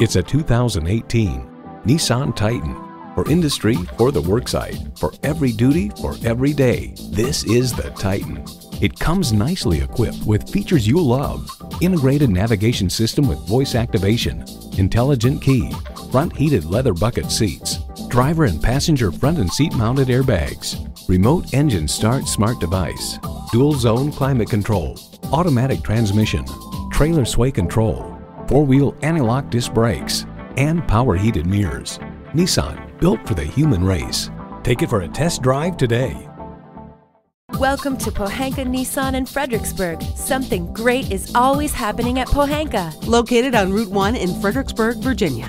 It's a 2018 Nissan Titan. For industry, for the worksite, for every duty, for every day, this is the Titan. It comes nicely equipped with features you love. Integrated navigation system with voice activation, intelligent key, front heated leather bucket seats, driver and passenger front and seat mounted airbags, remote engine start smart device, dual zone climate control, automatic transmission, trailer sway control, four-wheel anti-lock disc brakes, and power heated mirrors. Nissan, built for the human race. Take it for a test drive today. Welcome to Pohanka Nissan in Fredericksburg. Something great is always happening at Pohanka. Located on Route 1 in Fredericksburg, Virginia.